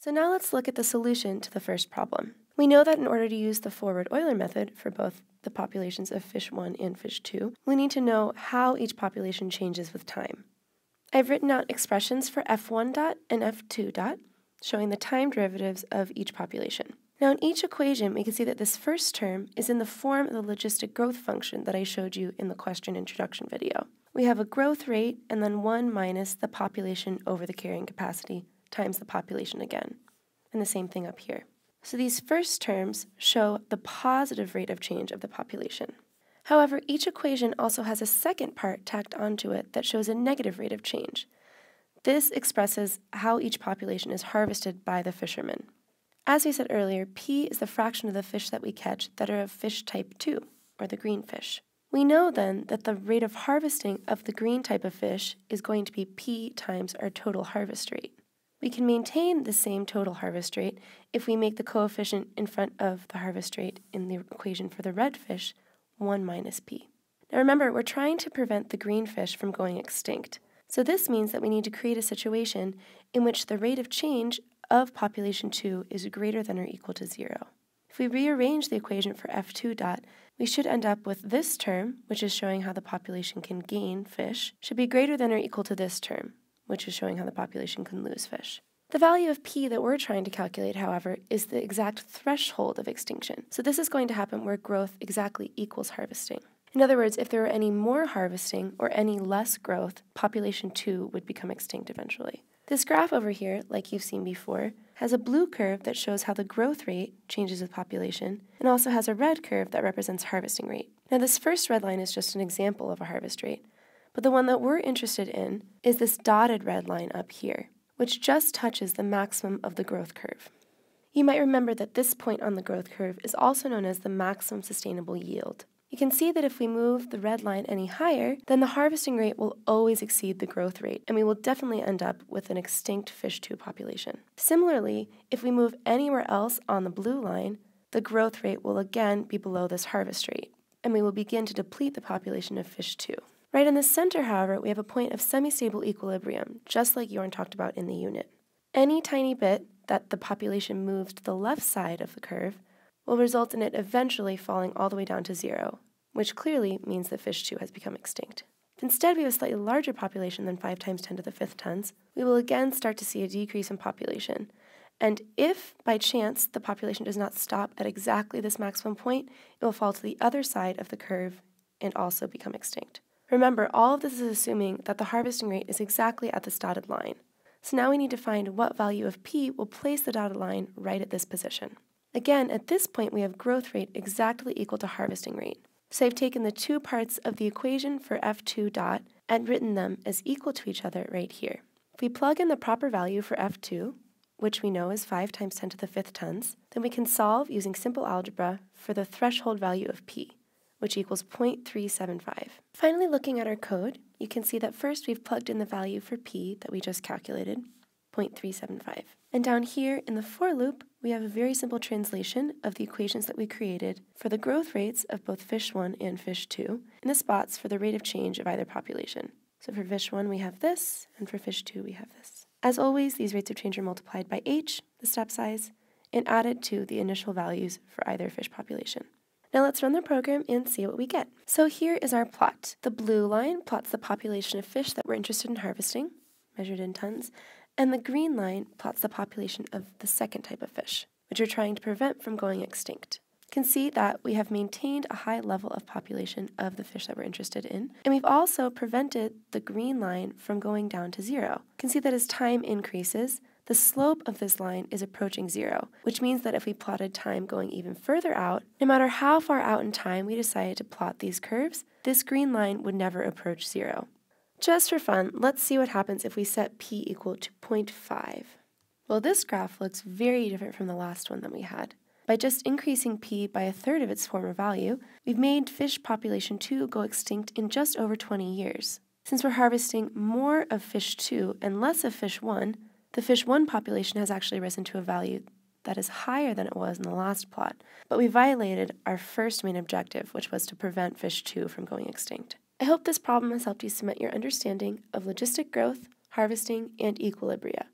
So now let's look at the solution to the first problem. We know that in order to use the forward Euler method for both the populations of fish 1 and fish 2, we need to know how each population changes with time. I've written out expressions for f1 dot and f2 dot, showing the time derivatives of each population. Now in each equation, we can see that this first term is in the form of the logistic growth function that I showed you in the question introduction video. We have a growth rate and then 1 minus the population over the carrying capacity times the population again. And the same thing up here. So these first terms show the positive rate of change of the population. However, each equation also has a second part tacked onto it that shows a negative rate of change. This expresses how each population is harvested by the fishermen. As we said earlier, P is the fraction of the fish that we catch that are of fish type 2, or the green fish. We know then that the rate of harvesting of the green type of fish is going to be P times our total harvest rate. We can maintain the same total harvest rate if we make the coefficient in front of the harvest rate in the equation for the red fish 1 minus p. Now remember, we're trying to prevent the green fish from going extinct. So this means that we need to create a situation in which the rate of change of population 2 is greater than or equal to 0. If we rearrange the equation for f2 dot, we should end up with this term, which is showing how the population can gain fish, should be greater than or equal to this term, which is showing how the population can lose fish. The value of p that we're trying to calculate, however, is the exact threshold of extinction. So this is going to happen where growth exactly equals harvesting. In other words, if there were any more harvesting or any less growth, population 2 would become extinct eventually. This graph over here, like you've seen before, has a blue curve that shows how the growth rate changes with population, and also has a red curve that represents harvesting rate. Now this first red line is just an example of a harvest rate, but the one that we're interested in is this dotted red line up here which just touches the maximum of the growth curve. You might remember that this point on the growth curve is also known as the maximum sustainable yield. You can see that if we move the red line any higher, then the harvesting rate will always exceed the growth rate, and we will definitely end up with an extinct fish 2 population. Similarly, if we move anywhere else on the blue line, the growth rate will again be below this harvest rate, and we will begin to deplete the population of fish 2. Right in the center, however, we have a point of semi-stable equilibrium, just like Jorn talked about in the unit. Any tiny bit that the population moves to the left side of the curve will result in it eventually falling all the way down to zero, which clearly means that fish 2 has become extinct. If instead we have a slightly larger population than 5 times 10 to the fifth tons, we will again start to see a decrease in population. And if, by chance, the population does not stop at exactly this maximum point, it will fall to the other side of the curve and also become extinct. Remember, all of this is assuming that the harvesting rate is exactly at this dotted line. So now we need to find what value of p will place the dotted line right at this position. Again, at this point we have growth rate exactly equal to harvesting rate. So I've taken the two parts of the equation for f2 dot and written them as equal to each other right here. If we plug in the proper value for f2, which we know is 5 times 10 to the fifth tons, then we can solve using simple algebra for the threshold value of p which equals 0.375. Finally, looking at our code, you can see that first we've plugged in the value for p that we just calculated, 0.375. And down here in the for loop, we have a very simple translation of the equations that we created for the growth rates of both fish 1 and fish 2, and the spots for the rate of change of either population. So for fish 1 we have this, and for fish 2 we have this. As always, these rates of change are multiplied by h, the step size, and added to the initial values for either fish population. Now let's run the program and see what we get. So here is our plot. The blue line plots the population of fish that we're interested in harvesting, measured in tons, and the green line plots the population of the second type of fish, which we're trying to prevent from going extinct. You can see that we have maintained a high level of population of the fish that we're interested in, and we've also prevented the green line from going down to zero. You can see that as time increases, the slope of this line is approaching zero, which means that if we plotted time going even further out, no matter how far out in time we decided to plot these curves, this green line would never approach zero. Just for fun, let's see what happens if we set p equal to 0.5. Well, this graph looks very different from the last one that we had. By just increasing p by a third of its former value, we've made fish population 2 go extinct in just over 20 years. Since we're harvesting more of fish 2 and less of fish 1, the fish 1 population has actually risen to a value that is higher than it was in the last plot, but we violated our first main objective, which was to prevent fish 2 from going extinct. I hope this problem has helped you cement your understanding of logistic growth, harvesting, and equilibria.